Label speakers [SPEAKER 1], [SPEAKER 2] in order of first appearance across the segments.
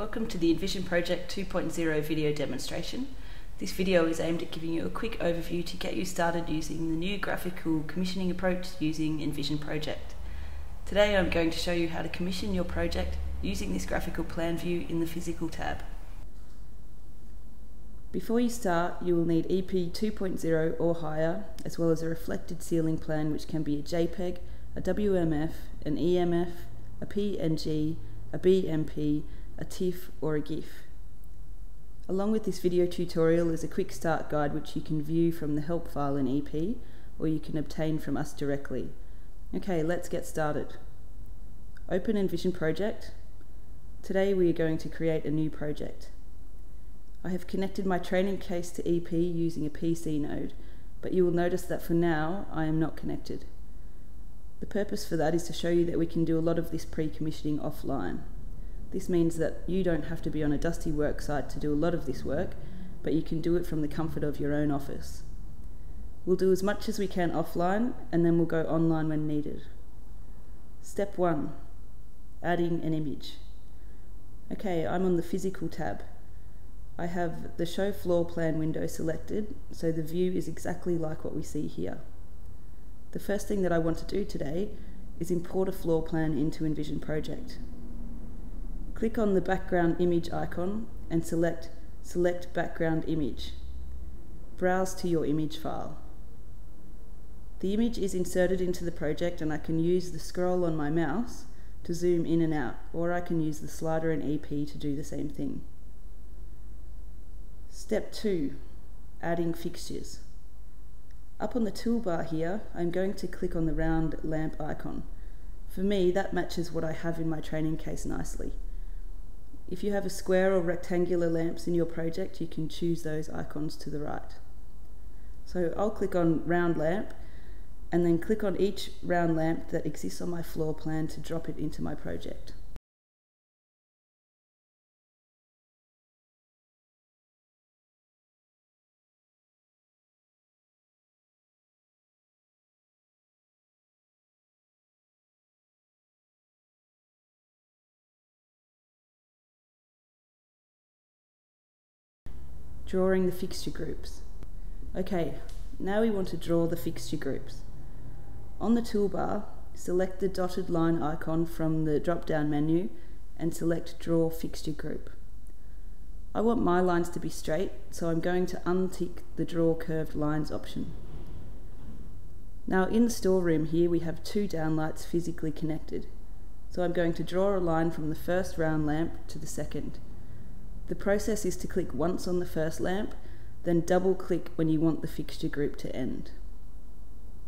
[SPEAKER 1] Welcome to the Envision Project 2.0 video demonstration. This video is aimed at giving you a quick overview to get you started using the new graphical commissioning approach using Envision Project. Today I'm going to show you how to commission your project using this graphical plan view in the Physical tab. Before you start, you will need EP 2.0 or higher, as well as a reflected ceiling plan which can be a JPEG, a WMF, an EMF, a PNG, a BMP, a TIFF or a GIF. Along with this video tutorial is a quick start guide which you can view from the help file in EP or you can obtain from us directly. Okay, let's get started. Open Envision Project. Today we are going to create a new project. I have connected my training case to EP using a PC node, but you will notice that for now I am not connected. The purpose for that is to show you that we can do a lot of this pre-commissioning offline. This means that you don't have to be on a dusty work site to do a lot of this work, but you can do it from the comfort of your own office. We'll do as much as we can offline, and then we'll go online when needed. Step 1. Adding an image. Okay, I'm on the Physical tab. I have the Show Floor Plan window selected, so the view is exactly like what we see here. The first thing that I want to do today is import a floor plan into Envision Project. Click on the background image icon and select Select Background Image. Browse to your image file. The image is inserted into the project and I can use the scroll on my mouse to zoom in and out, or I can use the slider in EP to do the same thing. Step 2. Adding fixtures. Up on the toolbar here, I'm going to click on the round lamp icon. For me, that matches what I have in my training case nicely. If you have a square or rectangular lamps in your project, you can choose those icons to the right. So I'll click on round lamp and then click on each round lamp that exists on my floor plan to drop it into my project. Drawing the fixture groups. Okay, now we want to draw the fixture groups. On the toolbar, select the dotted line icon from the drop-down menu and select Draw Fixture Group. I want my lines to be straight, so I'm going to untick the Draw Curved Lines option. Now in the storeroom here we have two downlights physically connected, so I'm going to draw a line from the first round lamp to the second. The process is to click once on the first lamp, then double click when you want the fixture group to end.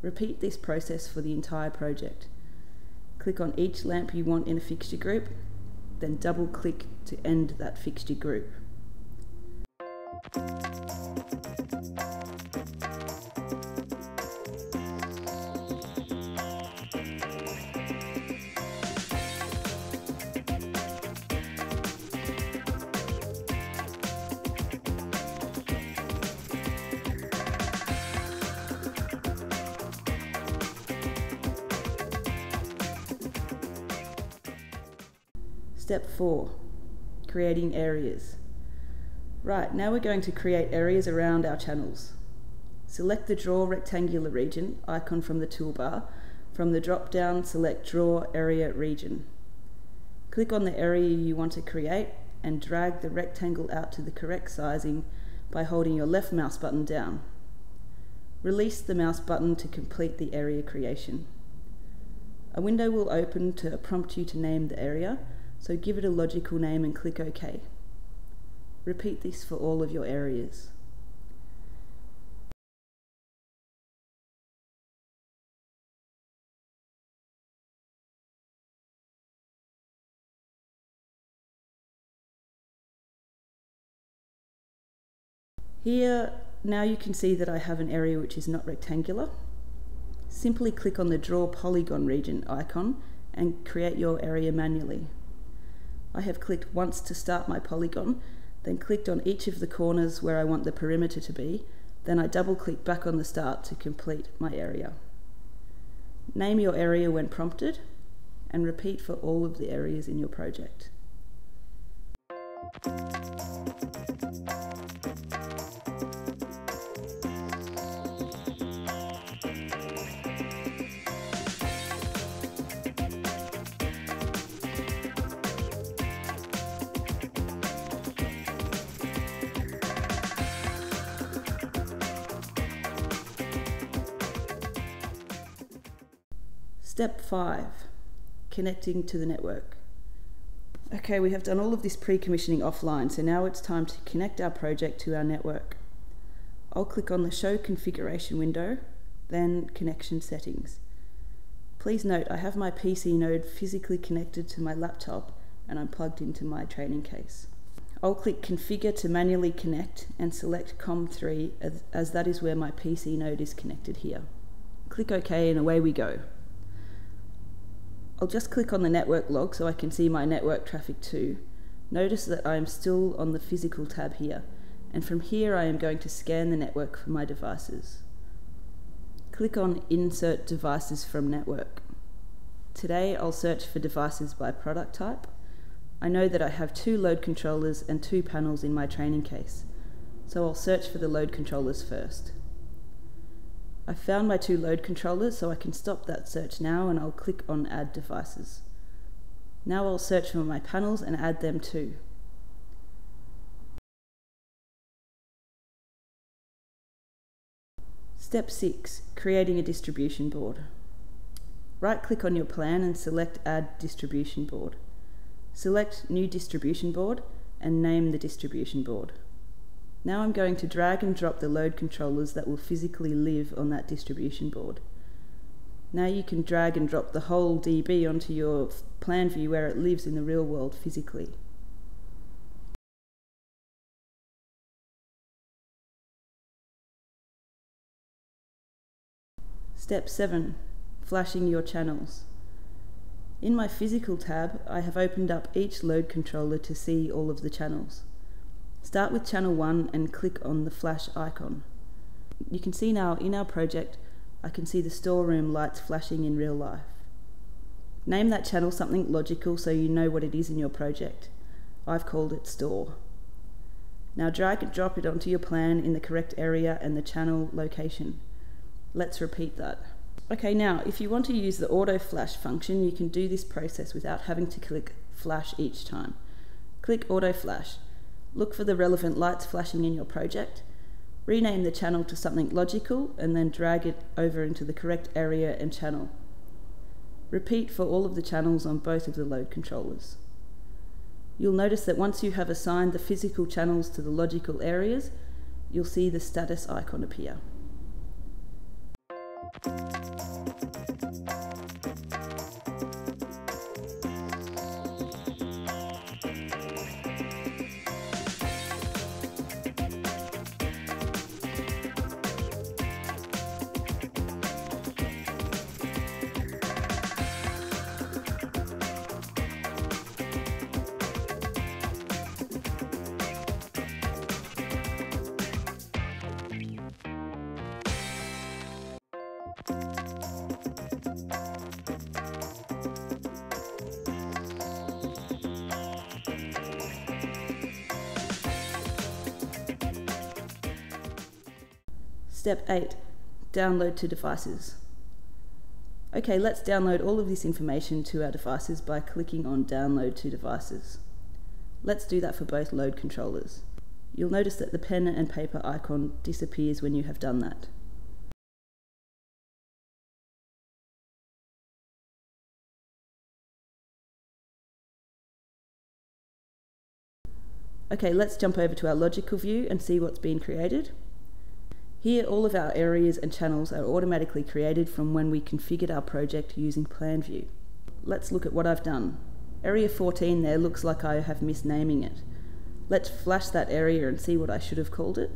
[SPEAKER 1] Repeat this process for the entire project. Click on each lamp you want in a fixture group, then double click to end that fixture group. Step 4 Creating areas. Right, now we're going to create areas around our channels. Select the Draw Rectangular Region icon from the toolbar. From the drop down, select Draw Area Region. Click on the area you want to create and drag the rectangle out to the correct sizing by holding your left mouse button down. Release the mouse button to complete the area creation. A window will open to prompt you to name the area so give it a logical name and click OK. Repeat this for all of your areas. Here, now you can see that I have an area which is not rectangular. Simply click on the Draw Polygon region icon and create your area manually. I have clicked once to start my polygon, then clicked on each of the corners where I want the perimeter to be, then I double click back on the start to complete my area. Name your area when prompted and repeat for all of the areas in your project. Step 5 Connecting to the network. Okay, we have done all of this pre commissioning offline, so now it's time to connect our project to our network. I'll click on the Show Configuration window, then Connection Settings. Please note I have my PC node physically connected to my laptop and I'm plugged into my training case. I'll click Configure to manually connect and select COM3 as, as that is where my PC node is connected here. Click OK and away we go. I'll just click on the network log so I can see my network traffic too. Notice that I am still on the physical tab here, and from here I am going to scan the network for my devices. Click on Insert Devices from Network. Today I'll search for devices by product type. I know that I have two load controllers and two panels in my training case, so I'll search for the load controllers first. I found my two load controllers, so I can stop that search now and I'll click on Add Devices. Now I'll search for my panels and add them too. Step 6. Creating a distribution board. Right click on your plan and select Add Distribution Board. Select New Distribution Board and name the distribution board. Now I'm going to drag and drop the load controllers that will physically live on that distribution board. Now you can drag and drop the whole DB onto your plan view where it lives in the real world physically. Step 7. Flashing your channels. In my physical tab, I have opened up each load controller to see all of the channels. Start with channel 1 and click on the flash icon. You can see now in our project I can see the storeroom lights flashing in real life. Name that channel something logical so you know what it is in your project. I've called it store. Now drag and drop it onto your plan in the correct area and the channel location. Let's repeat that. Okay, now if you want to use the auto flash function, you can do this process without having to click flash each time. Click auto flash. Look for the relevant lights flashing in your project, rename the channel to something logical, and then drag it over into the correct area and channel. Repeat for all of the channels on both of the load controllers. You'll notice that once you have assigned the physical channels to the logical areas, you'll see the status icon appear. Step 8. Download to devices. Okay, let's download all of this information to our devices by clicking on Download to Devices. Let's do that for both load controllers. You'll notice that the pen and paper icon disappears when you have done that. Okay, let's jump over to our logical view and see what's been created. Here, all of our areas and channels are automatically created from when we configured our project using PlanView. Let's look at what I've done. Area 14 there looks like I have misnaming it. Let's flash that area and see what I should have called it.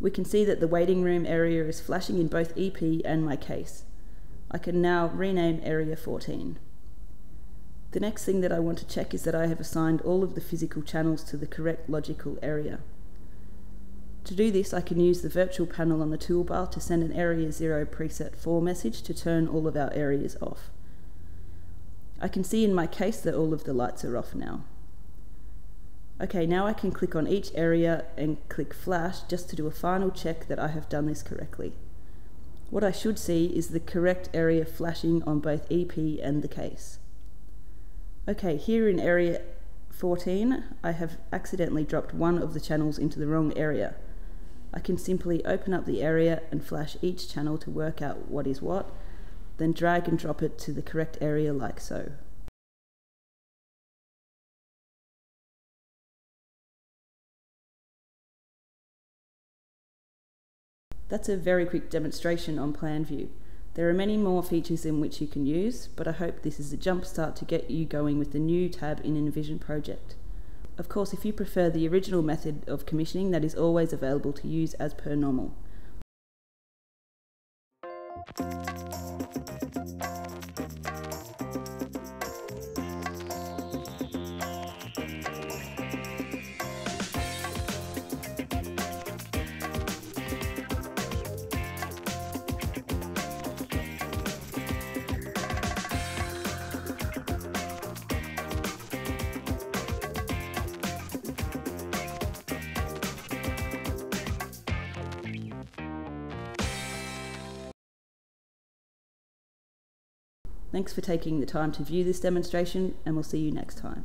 [SPEAKER 1] We can see that the waiting room area is flashing in both EP and my case. I can now rename area 14. The next thing that I want to check is that I have assigned all of the physical channels to the correct logical area. To do this, I can use the virtual panel on the toolbar to send an Area 0 preset 4 message to turn all of our areas off. I can see in my case that all of the lights are off now. Okay, now I can click on each area and click flash just to do a final check that I have done this correctly. What I should see is the correct area flashing on both EP and the case. Okay, here in area 14, I have accidentally dropped one of the channels into the wrong area. I can simply open up the area and flash each channel to work out what is what, then drag and drop it to the correct area like so. That's a very quick demonstration on plan view. There are many more features in which you can use, but I hope this is a jump start to get you going with the new tab in Envision project. Of course, if you prefer the original method of commissioning, that is always available to use as per normal. Thanks for taking the time to view this demonstration and we'll see you next time.